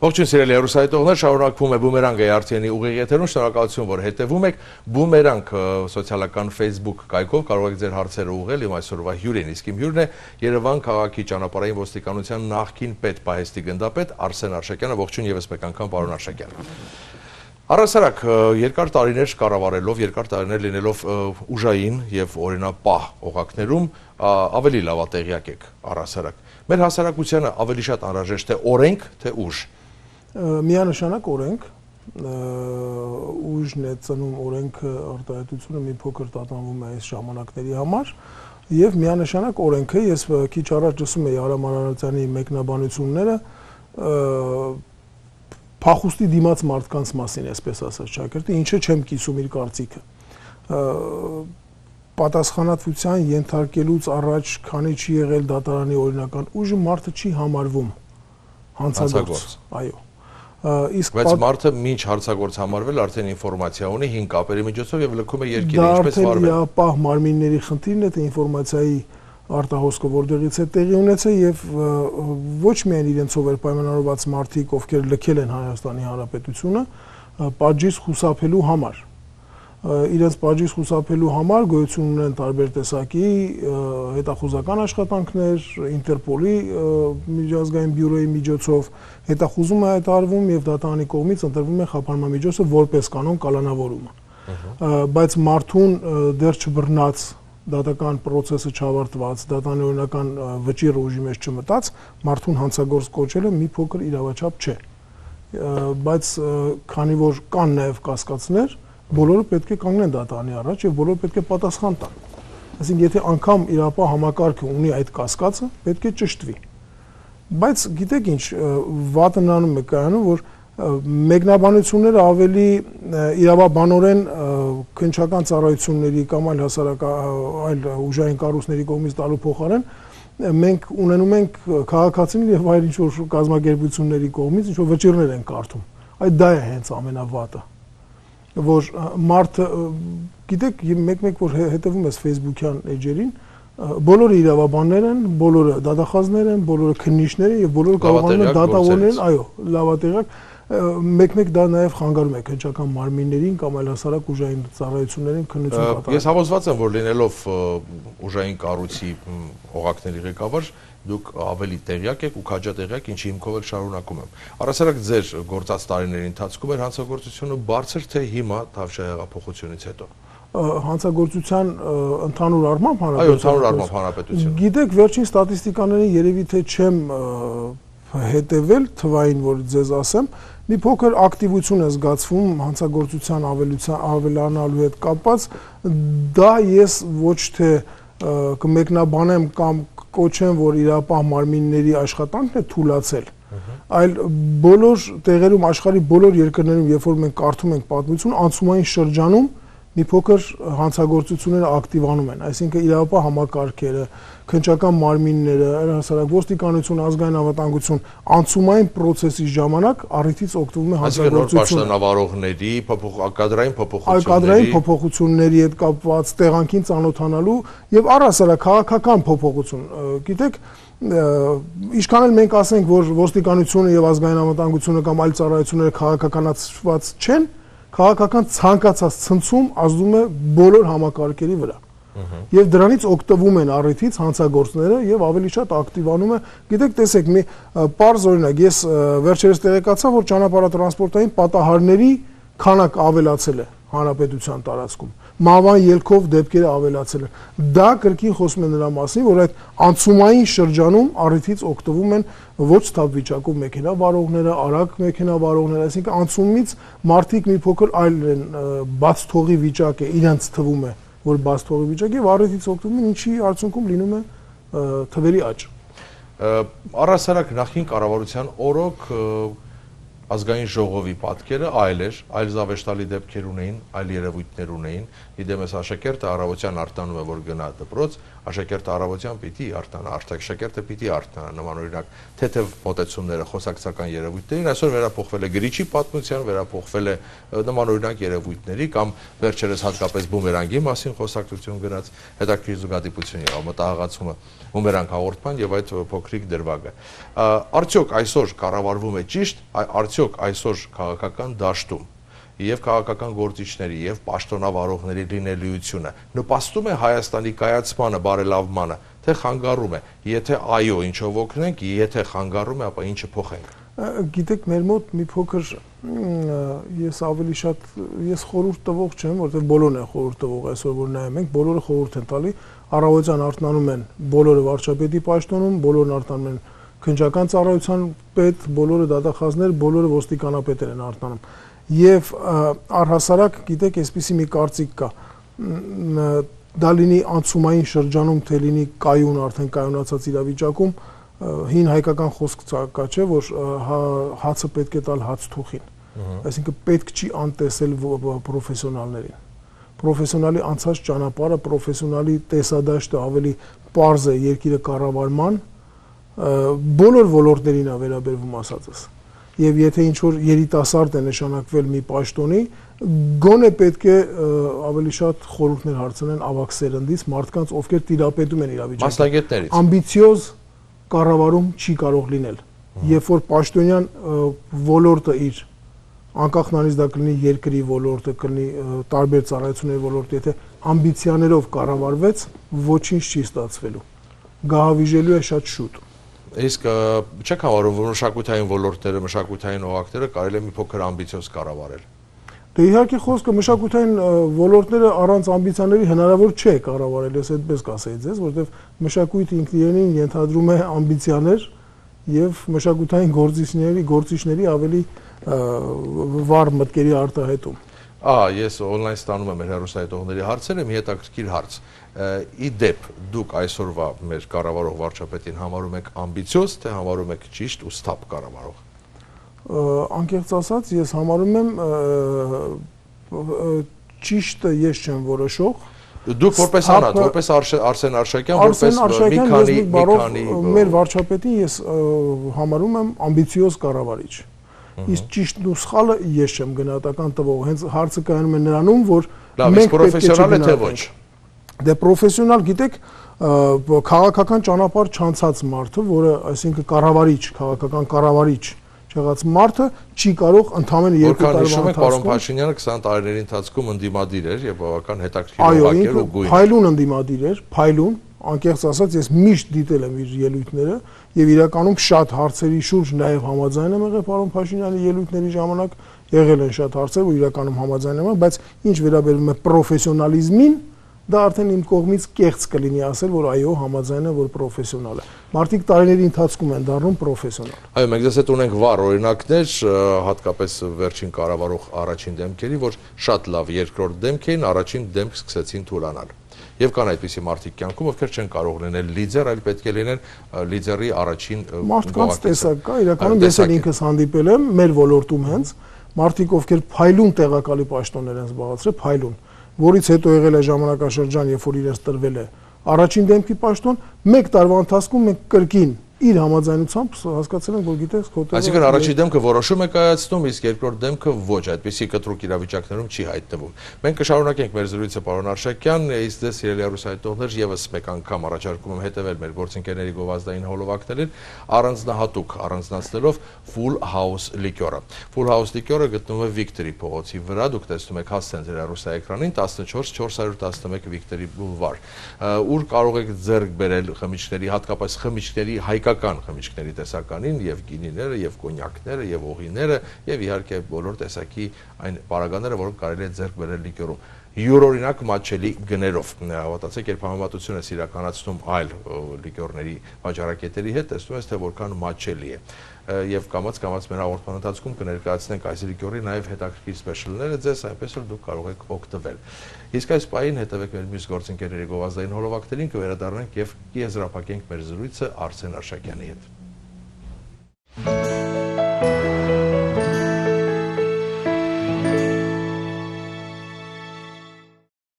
Ողջույն սիրելի հեռուստադիտողներ, շարունակվում է Բումերանգը RTN-ի ուղիղ եթերում։ Շնորհակալություն, որ հետևում եք։ Բումերանգ սոցիալական Facebook կայքով կարող եք ձեր հարցերը ուղղել իմ այսօրվա հյուրին։ Իսկ իմ հյուրն է Երևան քաղաքի ճանապարհային ոստիկանության նախկին պետ պահեստի գնդապետ Արսեն Արշակյանը։ Ողջույն եւս մեկ անգամ, պարոն Արշակյան։ Առասարակ երկար տարիներ կառավարելով, երկար տարիներ լինելով ուժային եւ օրինապահ օղակներում ավելի լավատեղյակ եք առասարակ։ Մեր հասարակությանը ավելի շատ անհրաժեշտ է օրենք, թե ուժ միանշանակ օրենք ուժն է ծնում օրենքը արտահայտությունը մի փոքր տատանվում է այս ժամանակների համար եւ միանշանակ օրենքը ես քիչ առաջ լսում էի Արամ Արարատյանի մեկնաբանությունները փախուստի դիմաց մարդկանց մասին, այսպես ասած, շակերտի, ինչը չեմ կիսում իր կարծիքը։ Պատասխանատվության ենթարկելուց առաջ, քանի չի եղել դատարանի օրինական ուժը, մարդը չի համարվում հանցագործ։ Այո իսկ բայց մարդը ինչ հարցագործ համարվել արդեն ինֆորմացիա ունի հին կապերի միջոցով եւ լքում է երկիրը ինչպես վարվել։ Դա արդեն պահ մարմինների խնդիրն է, թե ինֆորմացիայի արտահոսքը որտեղից է տեղի ունեցել եւ ոչ միայն իրենցով էր պայմանավորված մարդիկ, ովքեր լքել են Հայաստանի Հանրապետությունը, պատժից խուսափելու համար իրենց բաժիս խուսափելու համար գոյություն ունեն տարբեր տեսակի հետախուզական աշխատանքներ, Ինտերպոլի միջազգային բյուրոյի միջոցով հետախուզում է հայտարարվում եւ դատարանի կողմից ընտրվում է խափանման միջոցը որպես կանոն կալանավորումը։ Բայց մարդուն դեռ չբռնած դատական process-ը չավարտված, դատանի օրինական վճիռը ուժի մեջ չմտած, մարդուն հանցագործ կոչելը մի փոքր իրավաչափ չէ։ Բայց քանի որ կան նաև կասկածներ, բոլորը պետք է կանգնեն դատարանի առաջ եւ բոլորը պետք է պատասխան տան։ Այսինքն եթե անգամ իրապահ համակարգը ունի այդ կասկածը, պետք է ճշտվի։ Բայց գիտեք ինչ, վատը նրանում է կայանում, որ մեկնաբանությունները ավելի իրավաբանորեն քնչական ծառայությունների կամ այլ հասարակ այլ ուժային կառույցների կողմից տալու փոխարեն մենք ունենում ենք քաղաքացիների եւ այլ ինչ որ կազմակերպությունների կողմից ինչ որ վճիռներ են կարդում։ Այդ դա է հենց ամենավատը որ մարդը գիտեք մեկ-մեկ որ հետևում ես Facebook-յան էջերին բոլորը իրավաբաններ են, բոլորը դատախազներ են, բոլորը քննիչներ են եւ բոլորը կարողանում են դատավորներ են, այո, լավատեղակ մեկ-մեկ դա նաև խանգարում է քնչական մարմիններին կամ այլ հասարակ ուժային ծառայություններին քննություն կատարել։ Ես հավատացած եմ, որ լինելով ուժային կառույցի օղակների ղեկավար, դուք ավելի տեղյակ եք ու քաջատեղյակ, ինչի հիմքով եք շարունակում եմ։ Առասարակ ձեր գործած տարիների ընթացքում էր հանցագործությունը բարձր թե հիմա Թավշյա հեղափոխությունից հետո հանցագործության ընդհանուր առմամբ հանրապետություն։ Այո, ընդհանուր առմամբ հանրապետություն։ Գիտեք, վերջին ստատիստիկաներին երևի թե չեմ հետևել թվային, որ ձեզ ասեմ, մի փոքր ակտիվություն է զգացվում հանցագործության ավելության ավելանալու հետ կապված, դա ես ոչ թե կմեկնաբանեմ կամ կոչեմ, որ իրապահ մարմինների աշխատանքն է թուլացել, այլ բոլոր տեղերում աշխարհի բոլոր երկրներում, երբ որ մենք կարդում ենք պատմություն, անցումային շրջանում մի փոքր հանցագործությունները ակտիվանում են, այսինքն իրավապահ համակարգերը, քնչական մարմինները, հասարակ ոստիկանություն, ազգային անվտանգություն անցումային process-ի ժամանակ առիթից օգտվում է հանցագործությունը։ Պաշտոնավարողների փոփոխակադրային փոփոխությունների, կադրային փոփոխությունների հետ կապված տեղանքին ծանոթանալու եւ առհասարակ քաղաքական փոփոխություն։ Գիտեք, ինչքան էլ մենք ասենք, որ ոստիկանությունը եւ ազգային անվտանգությունը կամ այլ ծառայությունները քաղաքականացված չեն, քաղաքական ցանկացած ցնցում ազդում է բոլոր համակարգերի վրա։ Եվ դրանից օգտվում են առիթից հանցագործները եւ ավելի շատ ակտիվանում է։ Գիտեք, տեսեք, մի པարզ օրինակ, ես վերջերս տեղեկացա, որ ճանապարհատրանսպորտային պատահարների քանակ ավելացել է հանրապետության տարածքում մավան ելքով դեպքերը ավելացել են։ Դա կրկին խոսում է նրա մասին, որ այդ անցումային շրջանում առիթից օգտվում են ոչ թափ վիճակով մեքենավարողները, արագ մեքենավարողները, այսինքն անցումից մարդիկ մի փոքր այլ են բաց թողի վիճակ է, իրենց թվում է, որ բաց թողի վիճակ է, առիթից օգտվում են, ինչի արդյունքում լինում է թվերի աճ։ Առասարակ նախին կառավարության օրոք ազգային ժողովի պատկերը այլ էր, այլ զավեշտալի դեպքեր ունեին, այլ երևույթներ ունեին։ Իդեմս աշակերտը առավոտյան արտանում է որ գնա դպրոց, աշակերտը առավոտյան պիտի արտանա, աշակերտը պիտի արտանա, նման օրինակ թեթև մոտեցումները խոսակցական երևույթներին այսօր վերափոխվել է գրիչի պատմության, վերափոխվել է նման օրինակ երևույթների կամ վերջերս հատկապես բումերանգի մասին խոսակցություն գնաց հետաքրքիր զուգադիպություն եղավ մտահղացումը բումերանգ հաղորդման եւ այդ փոքրիկ դրվագը։ Արդյոք այսօր կառավարվում է ճիշտ, արդյոք այսօր քաղաքական դաշտում եւ քաղաքական գործիչների եւ պաշտոնավարողների լինելիությունը նպաստում է Հայաստանի կայացմանը, բարելավմանը, թե խանգարում է։ Եթե այո, ինչով օգնենք, եթե խանգարում է, ապա ինչը փոխենք։ Գիտեք, մեր մոտ մի փոքր ես ավելի շատ ես խորհուրդ տվող չեմ, որովհետեւ բոլորն են խորհուրդ տվող այսօր որ նայում ենք, բոլորը խորհուրդ են տալի, առավոտյան արթնանում են բոլորը վարչապետի պաշտոնում, բոլորն արթնանում են քննչական ծառայության պետ, բոլորը դատախազներ, բոլորը ոստիկանապետեր են արթնանում եւ առհասարակ գիտեք այսպիսի մի կարծիք կա դա լինի անցումային շրջանում թե լինի կայուն արդեն կայունացած իրավիճակում հին հայկական խոսք կա չէ որ հա, հացը պետք է տալ հաց թուխին այսինքն պետք չի անտեսել պրոֆեսիոնալներին պրոֆեսիոնալի անցած ճանապարհը պրոֆեսիոնալի տեսադաշտը ավելի པարզ է երկիրը կառավարման բոլոր ոլորտերին է վերաբերվում ասածս եւ եթե ինչ որ երիտասարդ է նշանակվել մի պաշտոնի, գոնե պետք է ավելի շատ խորհուրդներ հարցնեն ավակ սերնդից մարդկանց, ովքեր տիրապետում են իրավիճակին։ Մասնագետներից։ Ամբիցիոզ կառավարում չի կարող լինել։ Երբ որ պաշտոնյան ոլորտը իր անկախ նրանից դա կլինի երկրի ոլորտը, կլինի տարբեր ծառայությունների ոլորտը, եթե ամբիցիաներով կառավարվեց, ոչինչ չի ստացվելու։ Գահավիժելու է շատ շուտ իսկ չեք հավարում, որ մշակութային ոլորտները, մշակութային օղակները կարելի է մի փոքր ամբիցիոզ կառավարել։ Դե իհարկե խոսքը մշակութային ոլորտները առանց ամբիցիաների հնարավոր չէ կառավարել, ես այդպես կասեի ձեզ, որովհետև մշակույթը ինքն իրենին ենթադրում է ամբիցիաներ եւ մշակութային գործիչների գործիչների ավելի վառ մտքերի արտահայտում։ Ահա, ես on-line ստանում եմ մեր հեռուստայտողների հարցերը, մի հետաքրքիր հարց ի դեպ դուք այսօրվա մեր կառավարող վարչապետին համարում եք ամբիցիոզ, թե համարում եք ճիշտ ու ստապ կառավարող։ Անկեղծ ասած, ես համարում եմ ճիշտը ես չեմ որոշող, Դուք որպես անհատ, որպես Արսեն Արշակյան, որպես մի քանի մի քանի մեր վարչապետին ես համարում եմ ամբիցիոզ կառավարիչ։ Իսկ ճիշտն ու սխալը ես չեմ գնահատական տվող։ Հենց հարցը կայանում է նրանում, որ մենք պրոֆեսիոնալ է թե ոչ։ Դե պրոֆեսիոնալ գիտեք քաղաքական ճանապարհ չանցած մարդը, որը այսինքն կառավարիչ, քաղաքական կառավարիչ չեղած մարդը չի կարող ընդամենը երկու տարվա ընթացքում Որքան պարոն Փաշինյանը 20 տարիների ընթացքում ընդդիմադիր էր եւ բավական հետաքրքիր ուղղակեր ու գույն։ Այո, փայլուն ընդդիմադիր էր, փայլուն, անկեղծ ասած ես միշտ դիտել եմ իր ելույթները եւ իրականում շատ հարցերի շուրջ նաեւ համաձայն եմ եղել պարոն Փաշինյանի ելույթների ժամանակ եղել են շատ հարցեր, որ իրականում համաձայն եմ, բայց ինչ վերաբերում է պրոֆեսիոնալիզմին, դա արդեն իմ կողմից կեղծ կլինի ասել, որ այո, համաձայն եմ, որ պրոֆեսիոնալ է։ Մարդիկ տարիների ընթացքում են դառնում պրոֆեսիոնալ։ Այո, մենք դες հետ ունենք վառ օրինակներ, հատկապես վերջին կառավարող առաջին դեմքերի, որ շատ լավ երկրորդ դեմք էին, առաջին դեմք սկսեցին թուլանալ։ Եվ կան այդպիսի մարդիկ կյանքում, ովքեր չեն կարող լինել լիդեր, այլ պետք է լինեն լիդերի առաջին մարդկանց տեսակ կա, իրականում ես էլ ինքս հանդիպել եմ մեր ոլորտում հենց մարդիկ, ովքեր փայլուն տեղակալի պաշտոններ են զբաղացրել, փայլուն որից հետո եղել է ժամանակաշրջան, երբ որ իրենց տրվել է առաջին դեմքի պաշտոն, 1 տարվա ընթացքում մենք կրկին իր համաձայնությամբ հասկացել ենք, որ գիտես, քոտերը Այսինքն առաջի դեմքը որոշում է կայացնում, իսկ երկրորդ դեմքը ոչ, այդպեսի կտրուկ իրավիճակներում չի հայտնվում։ Մենք կշարունակենք մեր զրույցը պարոն Արշակյան, իսկ դες սիրելի արուսայտողներ եւս մեկ անգամ առաջարկում եմ հետևել մեր գործընկերների գովազդային հոլովակներին, առանձնահատուկ առանձնացնելով Full House լիկյորը։ Full House լիկյորը գտնվում է Victory փողոցի վրա, դուք տեսնում եք հասցեն ձեր արուսա էկրանին 14411 Victory Boulevard, ուր կարող եք ձեռք բերել խմիչքների, հատկապես խմիչքների հայկական հայկական խմիչքների տեսականին եւ գինիները եւ կոնյակները եւ օղիները եւ իհարկե բոլոր տեսակի այն պարագաները, որոնք կարելի է ձեռք բերել լիկյորում յուրօրինակ մատչելի գներով։ Հավատացեք, երբ համեմատություն ես իրականացնում այլ լիկյորների վաճառակետերի հետ, տեսնում ես, թե որքան մատչելի է եւ կամած կամած մեր հաղորդման ընթացքում կներկայացնենք այս լիկյորի նաեւ հետաքրքիր սպեշալները ձեզ, այնպես որ դուք կարող եք օգտվել։ Իսկ այս պահին հետևեք մեր մյուս գործընկերների գովազդային հոլովակներին, կվերադառնանք եւ կիեզրափակենք մեր զրույցը Արսեն Արշակյանի հետ։